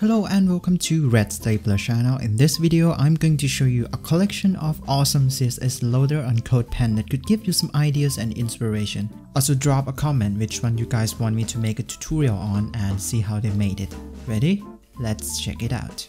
Hello and welcome to Red Stapler channel. In this video, I'm going to show you a collection of awesome CSS loader and CodePen that could give you some ideas and inspiration. Also drop a comment which one you guys want me to make a tutorial on and see how they made it. Ready? Let's check it out.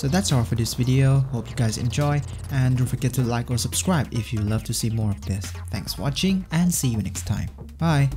So that's all for this video, hope you guys enjoy and don't forget to like or subscribe if you love to see more of this. Thanks for watching and see you next time. Bye!